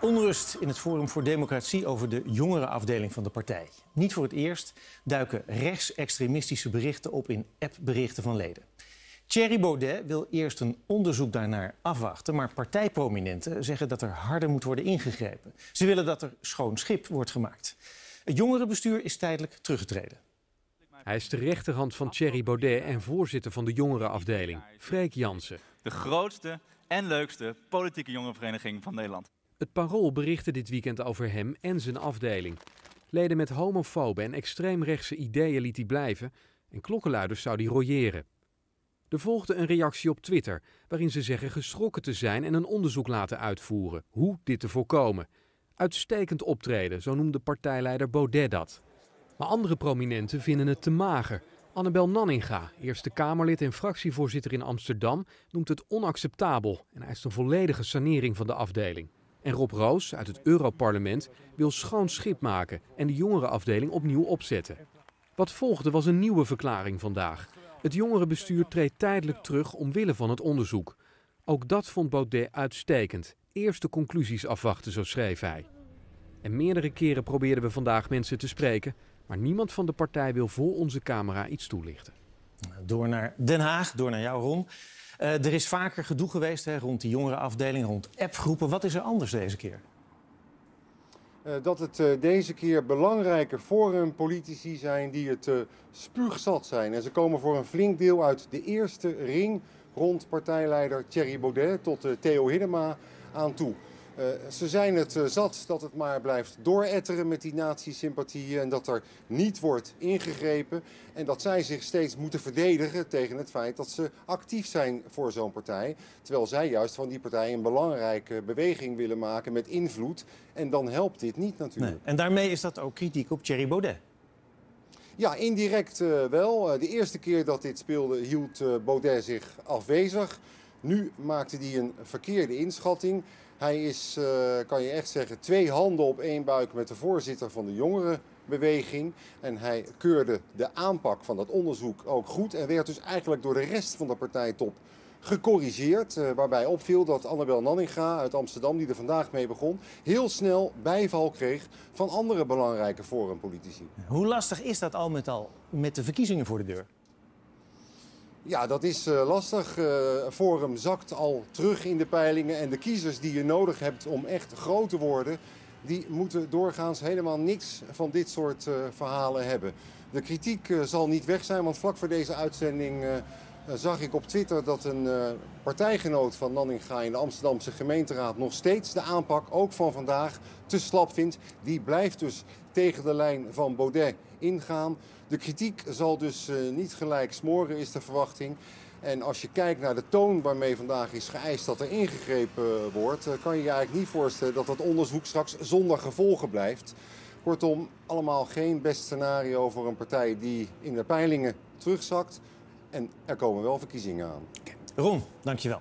Onrust in het Forum voor Democratie over de jongerenafdeling van de partij. Niet voor het eerst duiken rechtsextremistische berichten op in appberichten van leden. Thierry Baudet wil eerst een onderzoek daarnaar afwachten, maar partijprominenten zeggen dat er harder moet worden ingegrepen. Ze willen dat er schoon schip wordt gemaakt. Het jongerenbestuur is tijdelijk teruggetreden. Hij is de rechterhand van Thierry Baudet en voorzitter van de jongerenafdeling, Freek Jansen. De grootste en leukste politieke jongerenvereniging van Nederland. Het Parool berichtte dit weekend over hem en zijn afdeling. Leden met homofobe en extreemrechtse ideeën liet hij blijven en klokkenluiders zou die royeren. Er volgde een reactie op Twitter waarin ze zeggen geschrokken te zijn en een onderzoek laten uitvoeren hoe dit te voorkomen. Uitstekend optreden, zo noemde partijleider Baudet dat. Maar andere prominenten vinden het te mager. Annabel Nanninga, Eerste Kamerlid en fractievoorzitter in Amsterdam, noemt het onacceptabel en eist een volledige sanering van de afdeling. En Rob Roos uit het Europarlement wil schoon schip maken en de jongerenafdeling opnieuw opzetten. Wat volgde was een nieuwe verklaring vandaag. Het jongerenbestuur treedt tijdelijk terug omwille van het onderzoek. Ook dat vond Baudet uitstekend. Eerste conclusies afwachten, zo schreef hij. En meerdere keren probeerden we vandaag mensen te spreken, maar niemand van de partij wil voor onze camera iets toelichten. Door naar Den Haag, door naar jou, Ron. Uh, er is vaker gedoe geweest hè, rond die jongerenafdeling, rond appgroepen. Wat is er anders deze keer? Uh, dat het uh, deze keer belangrijke forumpolitici zijn die het spuugzat zijn. En ze komen voor een flink deel uit de eerste ring rond partijleider Thierry Baudet tot Theo Hiddema aan toe. Uh, ze zijn het uh, zat dat het maar blijft dooretteren met die nazi-sympathieën en dat er niet wordt ingegrepen. En dat zij zich steeds moeten verdedigen tegen het feit dat ze actief zijn voor zo'n partij. Terwijl zij juist van die partij een belangrijke beweging willen maken met invloed. En dan helpt dit niet natuurlijk. Nee. En daarmee is dat ook kritiek op Thierry Baudet. Ja, indirect uh, wel. de eerste keer dat dit speelde hield Baudet zich afwezig. Nu maakte hij een verkeerde inschatting. Hij is, uh, kan je echt zeggen, twee handen op één buik met de voorzitter van de jongerenbeweging. En hij keurde de aanpak van dat onderzoek ook goed. En werd dus eigenlijk door de rest van de partijtop gecorrigeerd. Uh, waarbij opviel dat Annabel Nanninga uit Amsterdam, die er vandaag mee begon, heel snel bijval kreeg van andere belangrijke forumpolitici. Hoe lastig is dat al met al met de verkiezingen voor de deur? Ja, dat is uh, lastig. Uh, Forum zakt al terug in de peilingen. En de kiezers die je nodig hebt om echt groot te worden... die moeten doorgaans helemaal niks van dit soort uh, verhalen hebben. De kritiek zal niet weg zijn, want vlak voor deze uitzending... zag ik op Twitter dat een partijgenoot van Nanninga in de Amsterdamse gemeenteraad... nog steeds de aanpak, ook van vandaag, te slap vindt. Die blijft dus tegen de lijn van Baudet ingaan. De kritiek zal dus uh, niet gelijk smoren, is de verwachting. En als je kijkt naar de toon waarmee vandaag is geëist dat er ingegrepen wordt... Kan je je eigenlijk niet voorstellen dat dat onderzoek straks zonder gevolgen blijft. Kortom, allemaal geen best scenario voor een partij die in de peilingen terugzakt. En er komen wel verkiezingen aan. Ron, dankjewel.